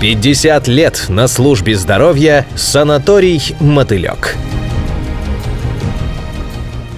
50 лет на службе здоровья санаторий «Мотылек».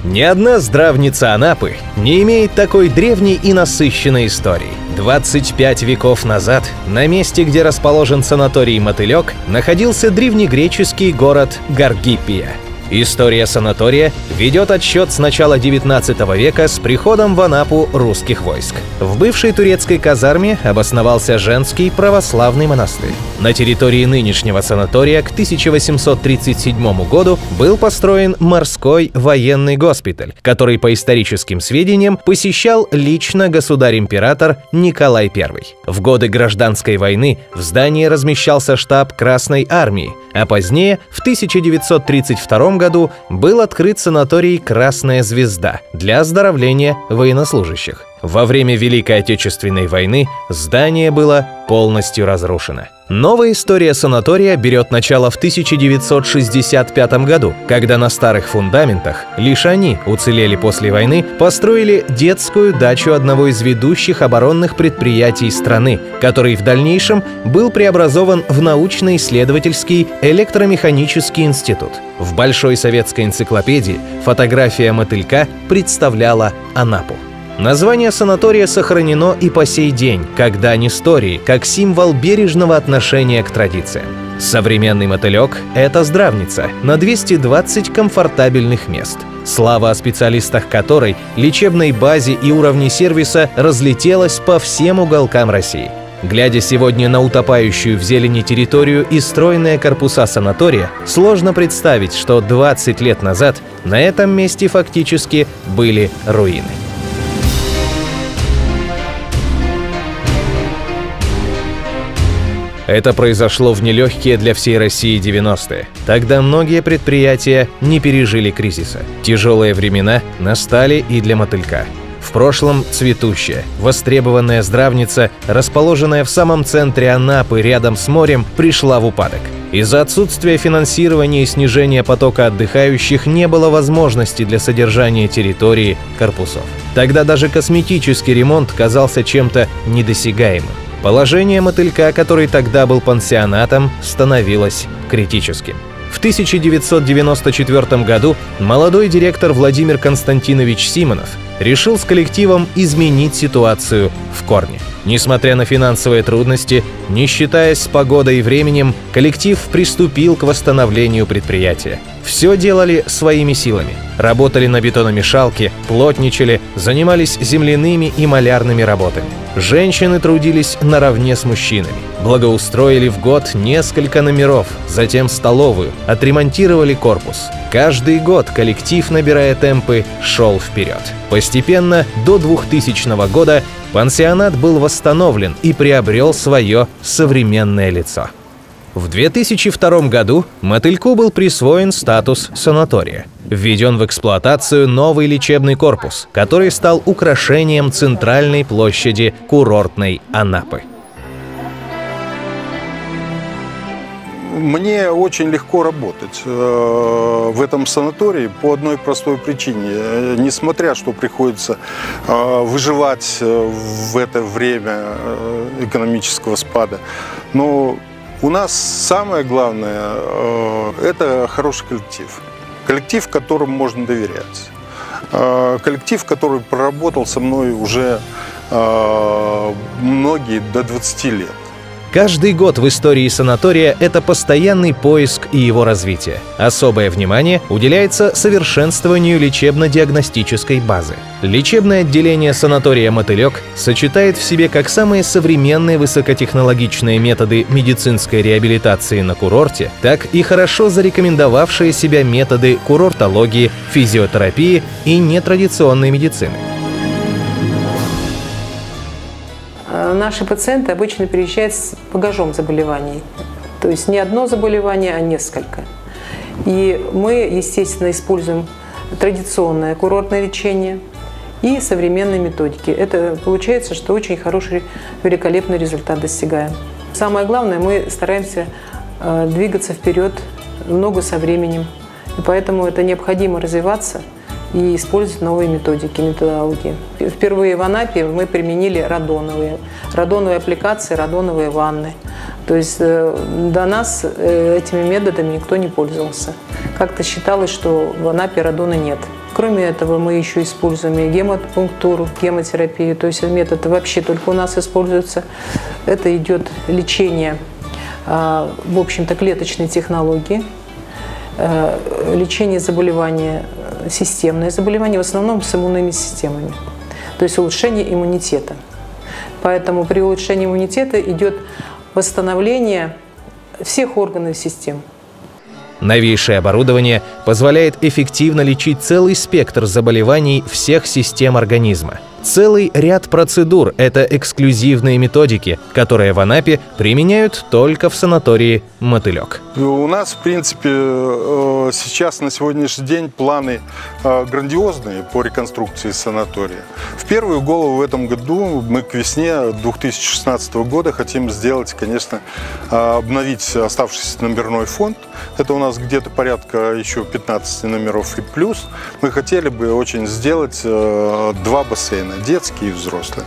Ни одна здравница Анапы не имеет такой древней и насыщенной истории. 25 веков назад на месте, где расположен санаторий «Мотылек», находился древнегреческий город Гаргипия – История санатория ведет отсчет с начала 19 века с приходом в Анапу русских войск. В бывшей турецкой казарме обосновался женский православный монастырь. На территории нынешнего санатория к 1837 году был построен морской военный госпиталь, который, по историческим сведениям, посещал лично государь-император Николай I. В годы гражданской войны в здании размещался штаб Красной армии, а позднее, в 1932 году, был открыт санаторий «Красная звезда» для оздоровления военнослужащих. Во время Великой Отечественной войны здание было полностью разрушено. Новая история санатория берет начало в 1965 году, когда на старых фундаментах, лишь они уцелели после войны, построили детскую дачу одного из ведущих оборонных предприятий страны, который в дальнейшем был преобразован в научно-исследовательский электромеханический институт. В Большой советской энциклопедии фотография мотылька представляла Анапу. Название санатория сохранено и по сей день, как дань истории, как символ бережного отношения к традициям. Современный мотылек – это здравница на 220 комфортабельных мест. Слава о специалистах которой, лечебной базе и уровне сервиса разлетелась по всем уголкам России – Глядя сегодня на утопающую в зелени территорию и стройные корпуса санатория, сложно представить, что 20 лет назад на этом месте фактически были руины. Это произошло в нелегкие для всей России 90-е. Тогда многие предприятия не пережили кризиса. Тяжелые времена настали и для мотылька. В прошлом цветущая, востребованная здравница, расположенная в самом центре Анапы рядом с морем, пришла в упадок. Из-за отсутствия финансирования и снижения потока отдыхающих не было возможности для содержания территории корпусов. Тогда даже косметический ремонт казался чем-то недосягаемым. Положение мотылька, который тогда был пансионатом, становилось критическим. В 1994 году молодой директор Владимир Константинович Симонов решил с коллективом изменить ситуацию в корне. Несмотря на финансовые трудности, не считаясь с погодой и временем, коллектив приступил к восстановлению предприятия. Все делали своими силами. Работали на бетономешалке, плотничали, занимались земляными и малярными работами. Женщины трудились наравне с мужчинами. Благоустроили в год несколько номеров, затем столовую, отремонтировали корпус. Каждый год коллектив, набирая темпы, шел вперед. Постепенно, до 2000 года, пансионат был восстановлен и приобрел свое современное лицо. В 2002 году мотыльку был присвоен статус санатория. Введен в эксплуатацию новый лечебный корпус, который стал украшением центральной площади курортной Анапы. Мне очень легко работать э, в этом санатории по одной простой причине. Несмотря, что приходится э, выживать э, в это время экономического спада, но у нас самое главное – это хороший коллектив. Коллектив, которому можно доверять. Коллектив, который проработал со мной уже многие до 20 лет. Каждый год в истории санатория – это постоянный поиск и его развитие. Особое внимание уделяется совершенствованию лечебно-диагностической базы. Лечебное отделение санатория «Мотылек» сочетает в себе как самые современные высокотехнологичные методы медицинской реабилитации на курорте, так и хорошо зарекомендовавшие себя методы курортологии, физиотерапии и нетрадиционной медицины. Наши пациенты обычно приезжают с багажом заболеваний. То есть не одно заболевание, а несколько. И мы, естественно, используем традиционное курортное лечение и современные методики. Это получается, что очень хороший, великолепный результат достигаем. Самое главное, мы стараемся э, двигаться вперед много со временем. И поэтому это необходимо развиваться – и использовать новые методики, методологии. Впервые в Анапе мы применили радоновые, радоновые аппликации, радоновые ванны. То есть э, до нас э, этими методами никто не пользовался. Как-то считалось, что в Анапе радона нет. Кроме этого, мы еще используем и гемопунктуру, гемотерапию. То есть метод вообще только у нас используется. Это идет лечение, а, в общем-то, клеточной технологии, лечение заболевания, системное заболевание, в основном с иммунными системами. То есть улучшение иммунитета. Поэтому при улучшении иммунитета идет восстановление всех органов систем. Новейшее оборудование позволяет эффективно лечить целый спектр заболеваний всех систем организма – Целый ряд процедур – это эксклюзивные методики, которые в Анапе применяют только в санатории «Мотылек». У нас, в принципе, э, сейчас на сегодняшний день планы э, грандиозные по реконструкции санатория. В первую голову в этом году мы к весне 2016 года хотим сделать, конечно, э, обновить оставшийся номерной фонд. Это у нас где-то порядка еще 15 номеров и плюс. Мы хотели бы очень сделать два бассейна разные, детские и взрослые.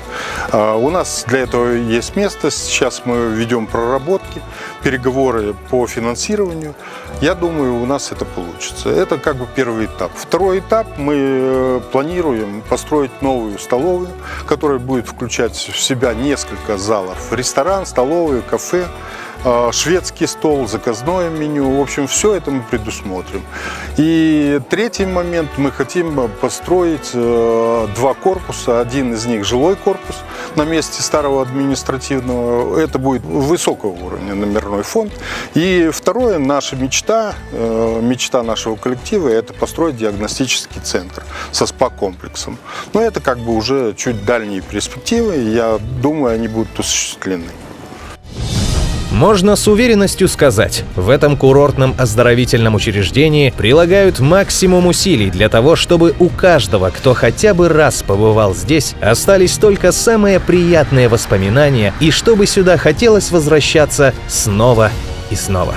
А, у нас для этого есть место. Сейчас мы ведем проработки, переговоры по финансированию. Я думаю, у нас это получится. Это как бы первый этап. Второй этап мы э, планируем построить новую столовую, которая будет включать в себя несколько залов. Ресторан, столовую, кафе. А, шведский стол, заказное меню. В общем, все это мы предусмотрим. И третий момент, мы хотим построить э, два корпуса. Один из них жилой корпус на месте старого административного. Это будет высокого уровня номерной фонд. И второе, наша мечта, э, мечта нашего коллектива, это построить диагностический центр со СПА-комплексом. Но это как бы уже чуть дальние перспективы. Я думаю, они будут осуществлены. Можно с уверенностью сказать, в этом курортном оздоровительном учреждении прилагают максимум усилий для того, чтобы у каждого, кто хотя бы раз побывал здесь, остались только самые приятные воспоминания и чтобы сюда хотелось возвращаться снова и снова.